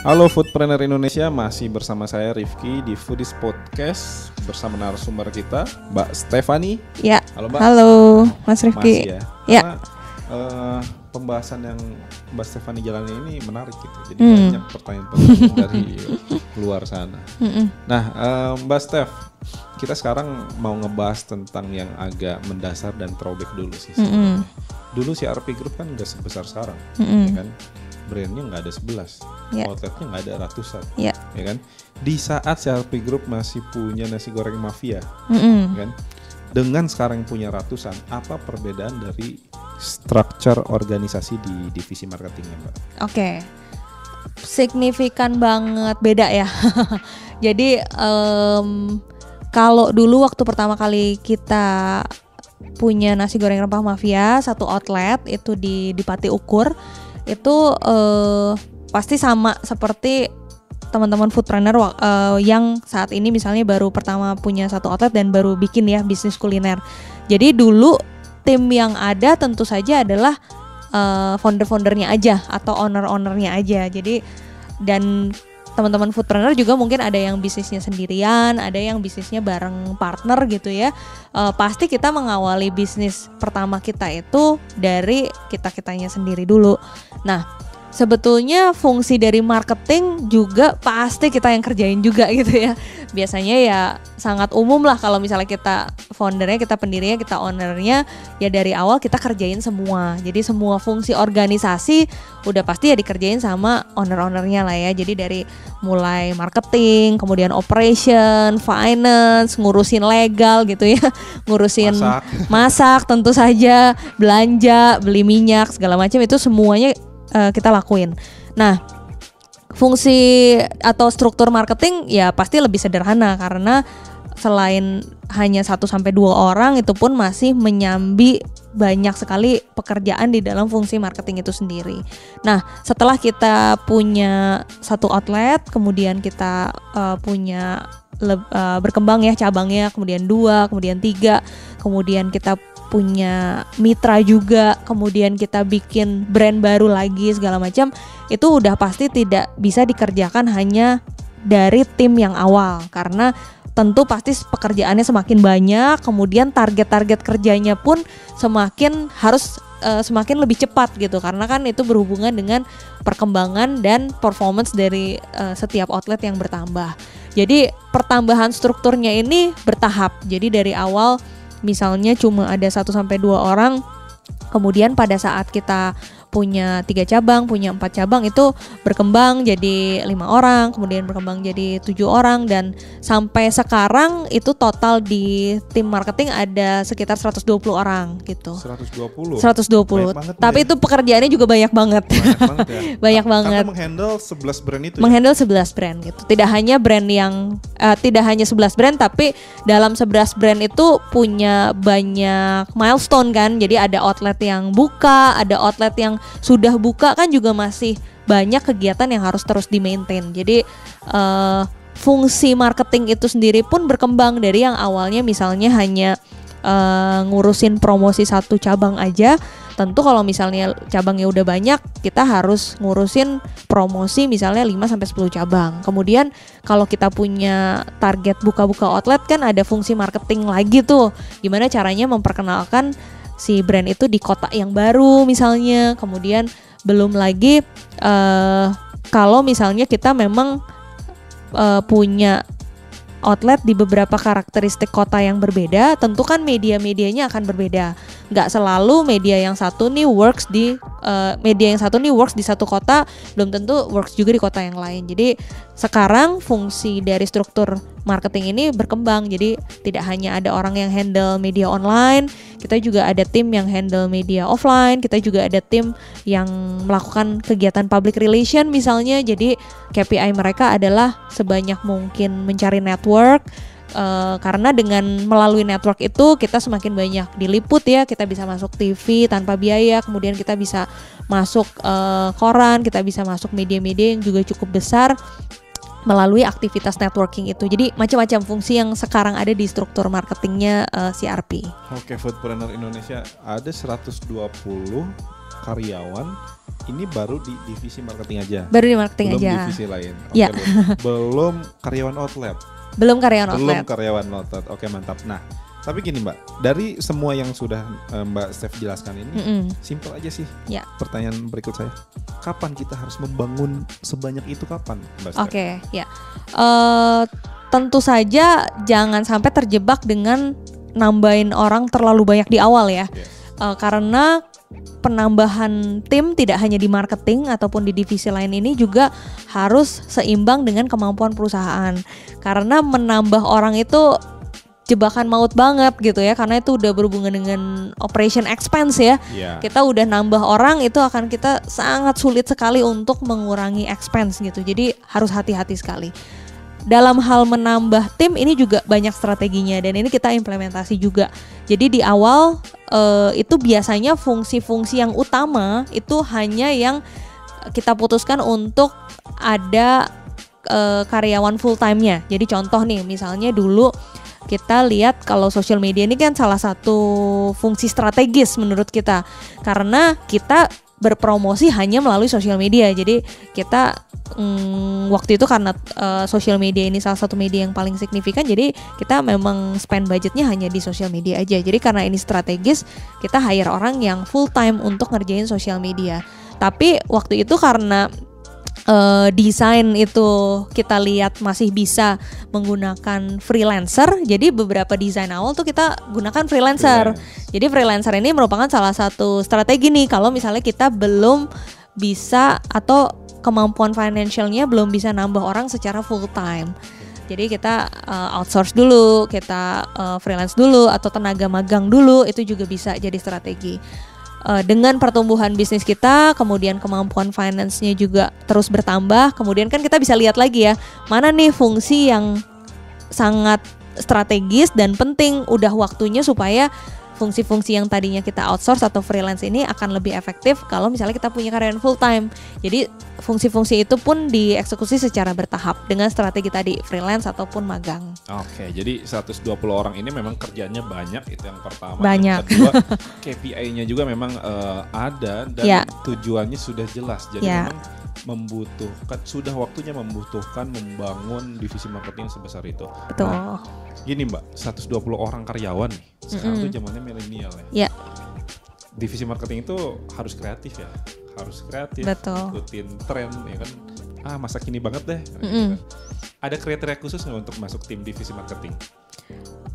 Halo Foodpreneur Indonesia, masih bersama saya Rifki di Foodies Podcast bersama narasumber kita, Mbak Stefani. Ya. Halo Mbak. Halo Mas Rifki. Ya. Ya. Karena eh, pembahasan yang Mbak Stefani jalani ini menarik gitu. Jadi Hmm. banyak pertanyaan-pertanyaan dari luar sana. Mm-mm. Nah, eh, Mbak Stef, kita sekarang mau ngebahas tentang yang agak mendasar dan throwback dulu sih. Dulu si RP Group kan nggak sebesar sekarang, ya kan? Brandnya nggak ada 11, Ya. outletnya nggak ada ratusan, Ya. ya kan? Di saat RP Group masih punya nasi goreng mafia, Mm-mm. ya kan? Dengan sekarang punya ratusan, apa perbedaan dari structure organisasi di divisi marketingnya, Mbak? Oke. Signifikan banget beda ya. Jadi em, kalau dulu waktu pertama kali kita punya nasi goreng rempah mafia satu outlet itu di di Pati Ukur itu eh, pasti sama seperti teman-teman foodpreneur wa- eh, yang saat ini misalnya baru pertama punya satu outlet dan baru bikin ya bisnis kuliner. Jadi dulu tim yang ada tentu saja adalah eh, founder-foundernya aja atau owner-ownernya aja. Jadi dan teman-teman foodpreneur juga mungkin ada yang bisnisnya sendirian, ada yang bisnisnya bareng partner gitu ya. Eh, pasti kita mengawali bisnis pertama kita itu dari kita kitanya sendiri dulu. Nah, sebetulnya fungsi dari marketing juga pasti kita yang kerjain juga gitu ya. Biasanya ya sangat umum lah kalau misalnya kita foundernya, kita pendirinya, kita ownernya ya dari awal kita kerjain semua. Jadi semua fungsi organisasi udah pasti ya dikerjain sama owner-ownernya lah ya. Jadi dari mulai marketing, kemudian operation, finance, ngurusin legal gitu ya, ngurusin Masak. masak tentu saja, belanja, beli minyak segala macam itu semuanya eh, kita lakuin. Nah, fungsi atau struktur marketing ya pasti lebih sederhana karena selain hanya 1 sampai dua orang itu pun masih menyambi banyak sekali pekerjaan di dalam fungsi marketing itu sendiri. Nah, setelah kita punya satu outlet, kemudian kita eh, punya eh, berkembang ya cabangnya, kemudian dua, kemudian tiga, kemudian kita punya mitra juga, kemudian kita bikin brand baru lagi segala macam, itu udah pasti tidak bisa dikerjakan hanya dari tim yang awal karena tentu pasti pekerjaannya semakin banyak, kemudian target-target kerjanya pun semakin harus eh, semakin lebih cepat gitu karena kan itu berhubungan dengan perkembangan dan performance dari eh, setiap outlet yang bertambah. Jadi pertambahan strukturnya ini bertahap. Jadi dari awal misalnya cuma ada 1 sampai dua orang kemudian pada saat kita punya tiga cabang, punya empat cabang itu berkembang jadi lima orang, kemudian berkembang jadi tujuh orang dan sampai sekarang itu total di tim marketing ada sekitar 120 orang gitu. 120. 120. Banyak banget, Tapi ya. itu pekerjaannya juga banyak banget. banyak banget ya. Banyak Karena banget. menghandle 11 brand itu. ya? menghandle 11 brand gitu. Tidak hanya brand yang eh, tidak hanya 11 brand tapi dalam 11 brand itu punya banyak milestone kan. Jadi ada outlet yang buka, ada outlet yang sudah buka kan juga masih banyak kegiatan yang harus terus di-maintain. Jadi eh, fungsi marketing itu sendiri pun berkembang dari yang awalnya misalnya hanya eh, ngurusin promosi satu cabang aja tentu kalau misalnya cabangnya udah banyak kita harus ngurusin promosi misalnya 5 sampai 10 cabang. Kemudian kalau kita punya target buka-buka outlet kan ada fungsi marketing lagi tuh. Gimana caranya memperkenalkan si brand itu di kota yang baru misalnya. Kemudian belum lagi eh kalau misalnya kita memang eh, punya outlet di beberapa karakteristik kota yang berbeda, tentu kan media-medianya akan berbeda. Nggak selalu media yang satu nih works di eh, media yang satu nih works di satu kota, belum tentu works juga di kota yang lain. Jadi sekarang fungsi dari struktur marketing ini berkembang. Jadi tidak hanya ada orang yang handle media online, kita juga ada tim yang handle media offline, kita juga ada tim yang melakukan kegiatan public relation misalnya. Jadi KPI mereka adalah sebanyak mungkin mencari network eh, karena dengan melalui network itu kita semakin banyak diliput ya, kita bisa masuk TV tanpa biaya, kemudian kita bisa masuk eh, koran, kita bisa masuk media-media yang juga cukup besar melalui aktivitas networking itu. Jadi macam-macam fungsi yang sekarang ada di struktur marketingnya eh, CRP. Oke, Foodpreneur Indonesia ada 120 karyawan ini baru di divisi marketing aja. Baru di marketing belum aja. divisi lain. Oke, Ya. belum, belum karyawan outlet. Belum karyawan Belum outlet. karyawan outlet. Oke, mantap. Nah, tapi gini, Mbak. Dari semua yang sudah eh, Mbak Steph jelaskan ini, Mm-mm. simpel aja sih. Ya. Pertanyaan berikut saya. Kapan kita harus membangun sebanyak itu kapan, Mbak Steph? Oke, ya. Eh tentu saja jangan sampai terjebak dengan nambahin orang terlalu banyak di awal ya. Yes. Eh, karena penambahan tim tidak hanya di marketing ataupun di divisi lain ini juga harus seimbang dengan kemampuan perusahaan. Karena menambah orang itu jebakan maut banget gitu ya karena itu udah berhubungan dengan operation expense ya. Iya. Kita udah nambah orang itu akan kita sangat sulit sekali untuk mengurangi expense gitu. Jadi harus hati-hati sekali. Dalam hal menambah tim ini juga banyak strateginya dan ini kita implementasi juga. Jadi di awal eh, itu biasanya fungsi-fungsi yang utama itu hanya yang kita putuskan untuk ada eh, karyawan full time-nya. Jadi contoh nih misalnya dulu kita lihat kalau social media ini kan salah satu fungsi strategis menurut kita karena kita berpromosi hanya melalui sosial media. Jadi kita mm, waktu itu karena eh, social media ini salah satu media yang paling signifikan, jadi kita memang spend budgetnya hanya di sosial media aja. Jadi karena ini strategis, kita hire orang yang full time untuk ngerjain sosial media. Tapi waktu itu karena eh, desain itu kita lihat masih bisa menggunakan freelancer. Jadi beberapa desain awal tuh kita gunakan freelancer. Jadi freelancer ini merupakan salah satu strategi nih kalau misalnya kita belum bisa atau kemampuan financialnya belum bisa nambah orang secara full time. Jadi kita uh, outsource dulu, kita uh, freelance dulu atau tenaga magang dulu itu juga bisa jadi strategi. Uh, dengan pertumbuhan bisnis kita, kemudian kemampuan finance-nya juga terus bertambah, kemudian kan kita bisa lihat lagi ya, mana nih fungsi yang sangat strategis dan penting udah waktunya supaya fungsi-fungsi yang tadinya kita outsource atau freelance ini akan lebih efektif kalau misalnya kita punya karyawan full time. Jadi fungsi-fungsi itu pun dieksekusi secara bertahap dengan strategi tadi freelance ataupun magang. Oke, jadi 120 orang ini memang kerjanya banyak itu yang pertama. Banyak. Yang kedua, KPI-nya juga memang eh, ada dan Ya. tujuannya sudah jelas. Jadi Ya. memang membutuhkan sudah waktunya membutuhkan membangun divisi marketing sebesar itu. Betul. Nah, gini Mbak, 120 orang karyawan nih. Sekarang Mm-mm. tuh zamannya milenial ya. Ya. Divisi marketing itu harus kreatif ya. Harus kreatif, Betul. ikutin tren ya kan. Ah, masa kini banget deh. gitu Mm-mm. kan. Ada kriteria khusus nggak untuk masuk tim divisi marketing?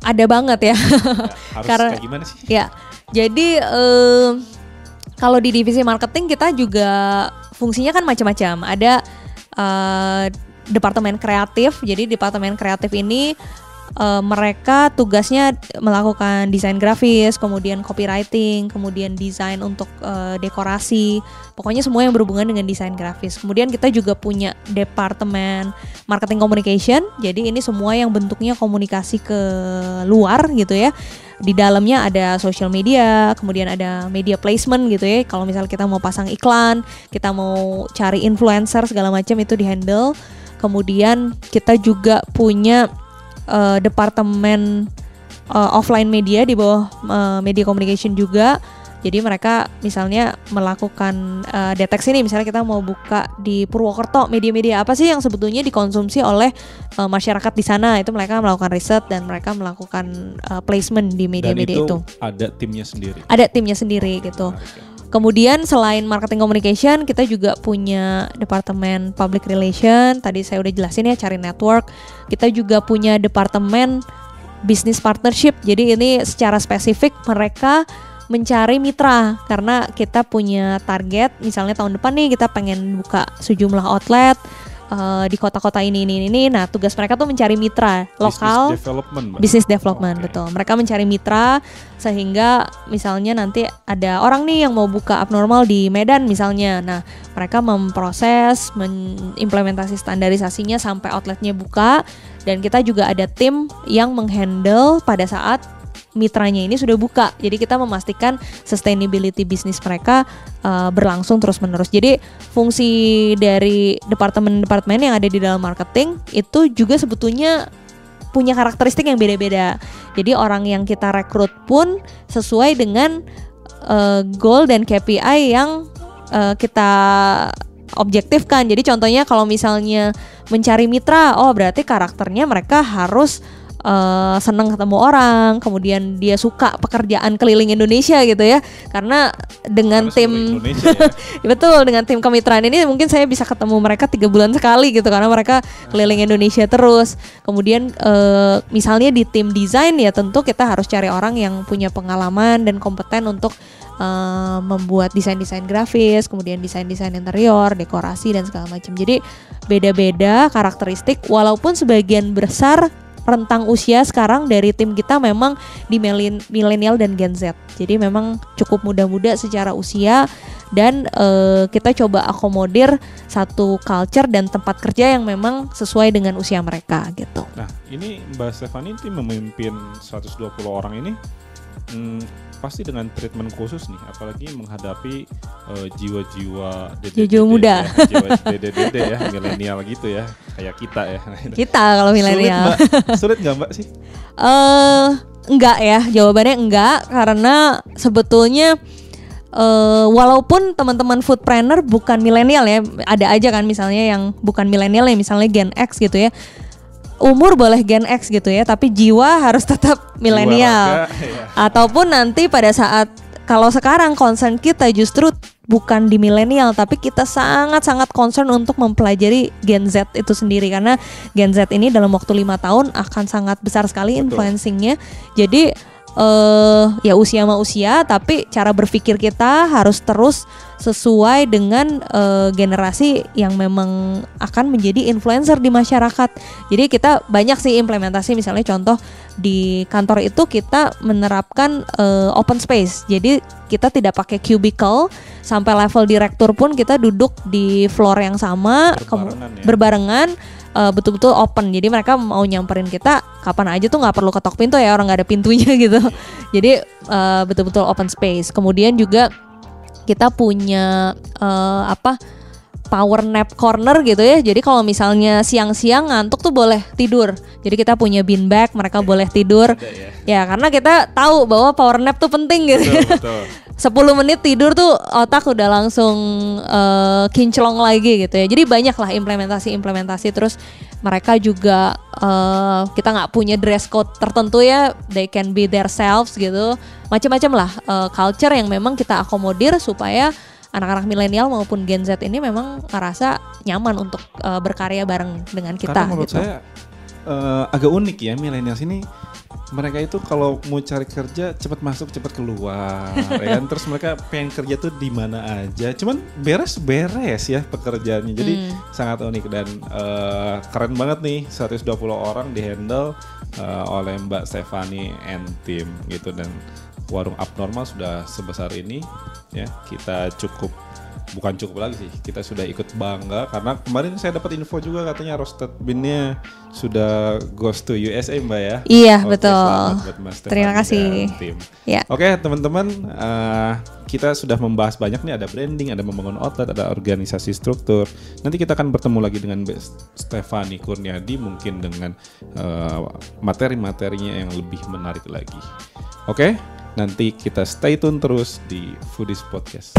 Ada banget ya. Ya, harus Karena- kayak gimana sih? Ya, jadi eh, kalau di divisi marketing kita juga fungsinya kan macam-macam. Ada eh, departemen kreatif. Jadi departemen kreatif ini eh, mereka tugasnya melakukan desain grafis, kemudian copywriting, kemudian desain untuk eh, dekorasi. Pokoknya semua yang berhubungan dengan desain grafis. Kemudian kita juga punya departemen marketing communication. Jadi ini semua yang bentuknya komunikasi ke luar gitu ya di dalamnya ada social media, kemudian ada media placement gitu ya. Kalau misalnya kita mau pasang iklan, kita mau cari influencer segala macam itu di handle. Kemudian kita juga punya eh, departemen eh, offline media di bawah eh, media communication juga. Jadi mereka misalnya melakukan eh, deteksi nih, misalnya kita mau buka di Purwokerto media-media apa sih yang sebetulnya dikonsumsi oleh eh, masyarakat di sana itu mereka melakukan riset dan mereka melakukan eh, placement di media-media itu, itu. ada timnya sendiri. Ada timnya sendiri gitu. Ya. Kemudian selain marketing communication, kita juga punya departemen public relation. Tadi saya udah jelasin ya cari network. Kita juga punya departemen business partnership. Jadi ini secara spesifik mereka mencari mitra karena kita punya target misalnya tahun depan nih kita pengen buka sejumlah outlet eh, di kota-kota ini ini ini. Nah, tugas mereka tuh mencari mitra lokal Business development. Business development Oke. betul. Mereka mencari mitra sehingga misalnya nanti ada orang nih yang mau buka abnormal di Medan misalnya. Nah, mereka memproses, mengimplementasi standarisasinya sampai outletnya buka dan kita juga ada tim yang menghandle pada saat mitranya ini sudah buka. Jadi kita memastikan sustainability bisnis mereka uh, berlangsung terus-menerus. Jadi fungsi dari departemen-departemen yang ada di dalam marketing itu juga sebetulnya punya karakteristik yang beda-beda. Jadi orang yang kita rekrut pun sesuai dengan uh, goal dan KPI yang eh, kita objektifkan. Jadi contohnya kalau misalnya mencari mitra, oh berarti karakternya mereka harus uh, senang ketemu orang, kemudian dia suka pekerjaan keliling Indonesia gitu ya. Karena dengan Harus tim ya. betul dengan tim kemitraan ini mungkin saya bisa ketemu mereka tiga bulan sekali gitu karena mereka keliling Indonesia terus. Kemudian eh, misalnya di tim desain ya tentu kita harus cari orang yang punya pengalaman dan kompeten untuk eh, membuat desain-desain grafis, kemudian desain-desain interior, dekorasi dan segala macam. Jadi beda-beda karakteristik walaupun sebagian besar rentang usia sekarang dari tim kita memang di milenial dan Gen Z. Jadi memang cukup muda-muda secara usia dan eh, kita coba akomodir satu culture dan tempat kerja yang memang sesuai dengan usia mereka gitu. Nah, ini Mbak Stefani tim memimpin 120 orang ini hmm, pasti dengan treatment khusus nih, apalagi menghadapi eh, jiwa-jiwa dede-dede Jiwa muda. ya, jiwa dede-dede ya, milenial gitu ya, kayak kita ya. Kita kalau milenial. Sulit, nggak Mbak sih? Eh enggak ya, jawabannya enggak karena sebetulnya eh walaupun teman-teman foodpreneur bukan milenial ya, ada aja kan misalnya yang bukan milenial ya misalnya Gen X gitu ya. Umur boleh Gen X gitu ya, tapi jiwa harus tetap milenial. Ya. Ataupun nanti pada saat kalau sekarang concern kita justru bukan di milenial tapi kita sangat-sangat concern untuk mempelajari Gen Z itu sendiri karena Gen Z ini dalam waktu lima tahun akan sangat besar sekali influencingnya. Jadi eh ya usia sama usia tapi cara berpikir kita harus terus sesuai dengan eh, generasi yang memang akan menjadi influencer di masyarakat. Jadi kita banyak sih implementasi misalnya contoh di kantor itu kita menerapkan eh, open space. Jadi kita tidak pakai cubicle sampai level direktur pun kita duduk di floor yang sama Berbarengan ya. berbarengan eh, betul-betul open. Jadi mereka mau nyamperin kita kapan aja tuh nggak perlu ketok pintu ya orang nggak ada pintunya gitu. Jadi eh, betul-betul open space. Kemudian juga kita punya eh, apa power nap corner gitu ya. Jadi kalau misalnya siang-siang ngantuk tuh boleh tidur. Jadi kita punya bean bag, mereka boleh tidur. Ada ya. Ya karena kita tahu bahwa power nap tuh penting gitu. Betul, betul. 10 menit tidur tuh otak udah langsung eh, kinclong lagi gitu ya. Jadi banyak lah implementasi-implementasi terus mereka juga eh, kita nggak punya dress code tertentu ya. They can be their selves gitu. Macam-macam lah eh, culture yang memang kita akomodir supaya anak-anak milenial maupun Gen Z ini memang ngerasa nyaman untuk eh, berkarya bareng dengan kita Karena menurut gitu. saya eh, agak unik ya milenials ini mereka itu kalau mau cari kerja cepat masuk cepat keluar ya kan? Terus mereka pengen kerja tuh di mana aja. Cuman beres-beres ya pekerjaannya. Jadi Hmm. sangat unik dan eh, keren banget nih 120 orang dihandle eh, oleh Mbak Stefani and tim gitu. Dan warung abnormal sudah sebesar ini ya. Kita cukup bukan cukup lagi sih kita sudah ikut bangga karena kemarin saya dapat info juga katanya roasted beannya sudah goes to USA mbak ya Iya, Oke, betul. Terima kasih. tim. Ya. Oke teman-teman eh, kita sudah membahas banyak nih ada branding ada membangun outlet ada organisasi struktur nanti kita akan bertemu lagi dengan Stefani Kurniadi mungkin dengan eh, materi-materinya yang lebih menarik lagi oke nanti kita stay tune terus di Foodies Podcast